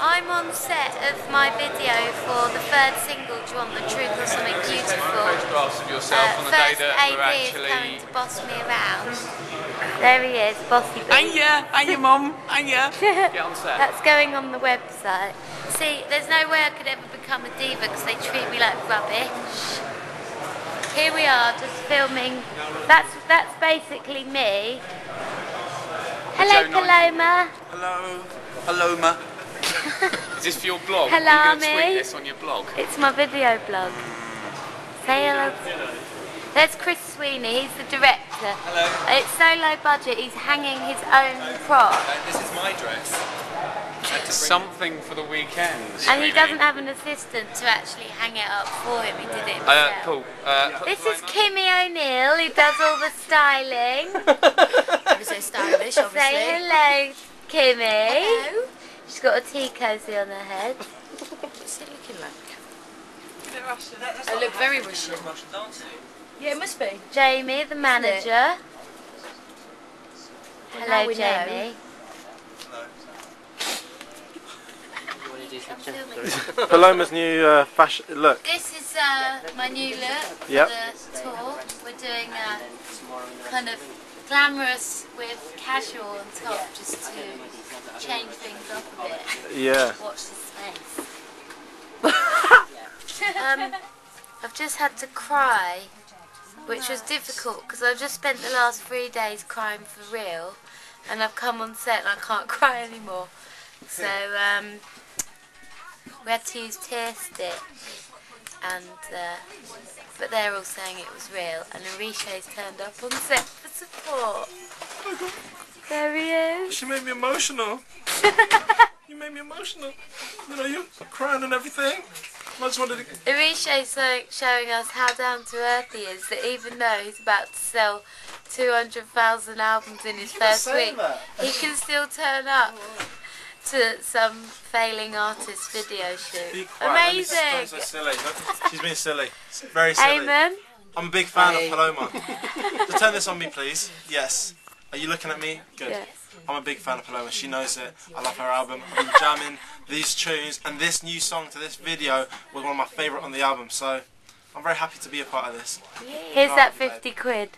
I'm on set of my video for the third single, Do You Want the Truth or Something Beautiful? Photographs of yourself Uh, on the day first that AD we're is coming to boss me around. There he is, Bossy B. Anya, Anya, mum, Anya. Get on set. That's going on the website. See, there's no way I could ever become a diva because they treat me like rubbish. Here we are, just filming. That's that's basically me. Hello, Paloma. Hello, hello, ma. Is this for your blog? Hello, Are you going to me. tweet this on your blog? It's my video blog. Say hello. There's Chris Sweeney, he's the director. Hello. It's so low budget, he's hanging his own prop. This is my dress. Had to bring- Something for the weekend. And he doesn't have an assistant to actually hang it up for him, he did it himself. Uh, Paul. Uh, This is. Kimmy O'Neill who does all the styling. Ever so stylish, obviously. Say hello, Kimmy. Hello. She's got a tea cozy on her head. What's it looking like? I look very Russian. Yeah, it must be. Jamie, the manager. Well, Hello, now we know. Jamie. Paloma's new uh, fashion look. This is uh, my new look for Yep. the tour. We're doing a kind of glamorous with casual on top just to change things up a bit. Yeah. Watch the space. um, I've just had to cry, which was difficult because I've just spent the last three days crying for real, and I've come on set and I can't cry anymore. So um, we had to use tear stick, and uh, but they're all saying it was real, and Arisha's turned up on set for support. There he is. She made me emotional. you made me emotional. You know, you crying and everything. I just wanted to. Arisha's so, showing us how down to earth he is that even though he's about to sell 200,000 albums in his first week, that. he can still turn up to some failing artist video Be shoot. quiet. Amazing! Don't so silly. She's being silly. Very silly. Amen. I'm a big fan of Paloma. Just turn this on me, please. Yes. Are you looking at me? Good. Yes. I'm a big fan of Paloma. She knows it. I love her album. I've been jamming these tunes, and this new song to this video was one of my favourite on the album. So I'm very happy to be a part of this. Here's that 50 quid.